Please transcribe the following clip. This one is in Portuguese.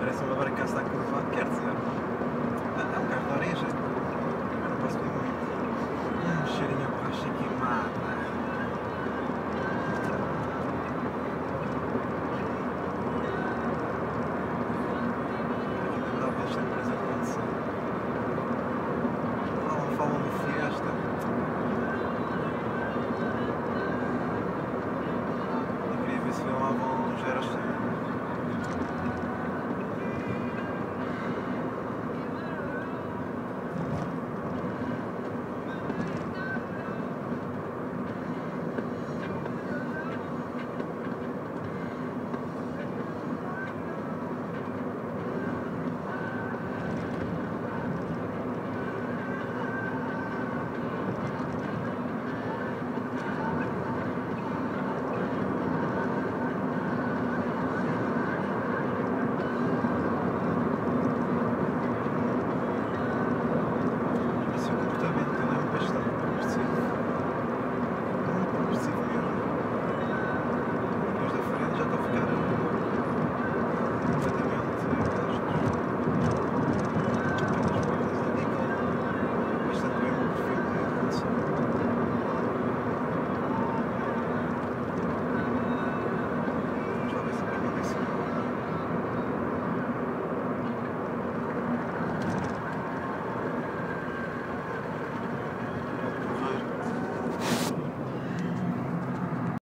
Parece uma barca que está curvada, quer dizer. É um carro de origem. Eu não posso comer muito.